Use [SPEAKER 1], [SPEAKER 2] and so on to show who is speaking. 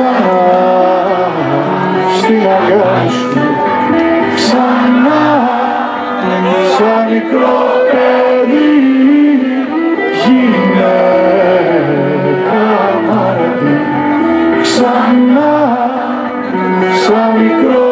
[SPEAKER 1] ξανά στην αγάπη, σου. Ξανά σαν μικρό παιδί γυναίκα μαρτή ξανά σαν μικρό